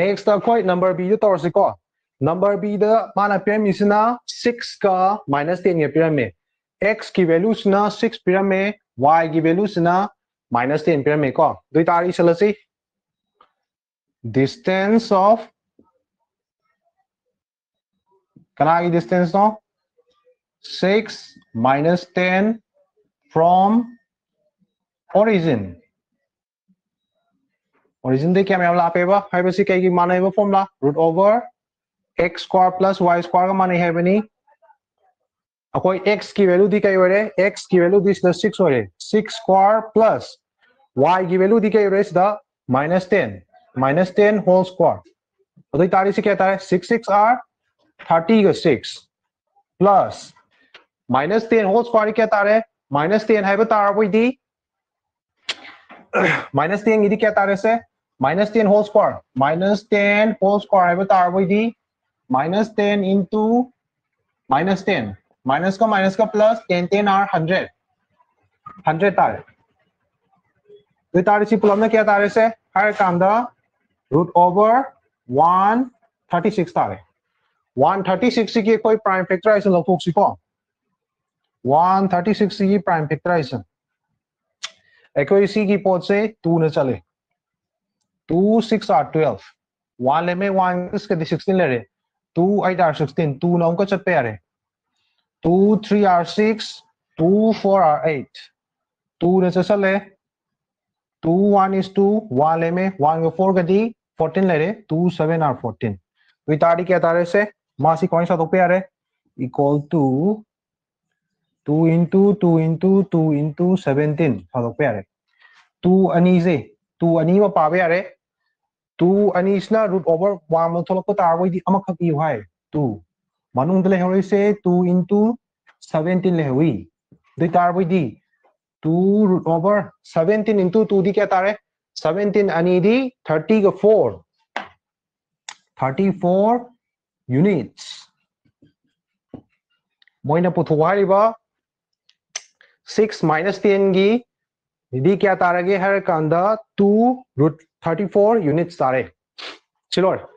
next akhoi number b yu tor si ko number b da mana pyram isna 6 ka minus 10 ye pyram me x ki value sna 6 pyram me y ki value sna minus 10 pyram me ko dui tari salasi distance of kanagi distance no 6 minus 10 from origin origin दे क्या ma'am लापेबा हाइबसी कई मानेबा formula root over x square plus y square का माने है बनी अकोई x की value दी कई वरे x की वैल्यू दी सिदा 6 वरे 6 square plus y की वैल्यू दी कई वरे सिदा minus 10 minus 10 whole square तो ये तारी से क्या आता है 6 6 r 30 का 6 plus minus 10 whole square क्या तारे minus 10 है बता रहा दी minus 10 की क्या तारे से minus 10 whole square. Minus 10 whole square. है बता रहा दी minus 10 into minus 10 minus का minus का plus 10 10 are 100 100 तारे तो तारे सी पुलम में क्या तारे से हर कांदा root over 136 तारे 136 की कोई प्राइम फैक्टराइजेशन लौथोक्सिको 136 की प्राइम फैक्टराइजेशन अखोई सी की पोत से 2 न चले two six are twelve one lemme one is ke di sixteen lere two eight are sixteen two nine ko chat pare two three are six two four are eight two ne chasa le two one is two one lemme one ko four ka di fourteen lere two seven are fourteen विताड़ी क्या तारे से मासी कौन सा तो पे आ रहे equal to 2 into 2 into 2 into 17 sao đọc bé đấy 2 ani gì 2 ani mà pa bé đấy 2 ꯑꯅꯤꯁꯤꯅ root over 1 ꯑꯃ ꯊꯣꯛꯂꯛꯄ ꯇꯥꯔꯕꯣꯏꯗꯤ ꯑꯃꯈꯛ ꯏꯌꯨ ꯍꯥꯏ 2 ꯃꯅꯨꯡꯗ ꯂꯩꯍꯧꯔꯤꯁꯦ 2 into 17 ꯂꯩꯍꯧꯏ ꯑꯗꯨ ꯇꯥꯔꯕꯣꯏꯗꯤ 2 ꯔꯨꯠ ꯑꯣꯚꯔ 17 into 2 ꯗꯤ ꯀꯌꯥ ꯇꯥꯔꯦ 17 ꯑꯅꯤꯗꯤ 30 ꯒ 4 34 units मोइना पुथो हारिबा 6 minus 10 की दी क्या तारगे हर कांदा 2 root 34 units तारे चलो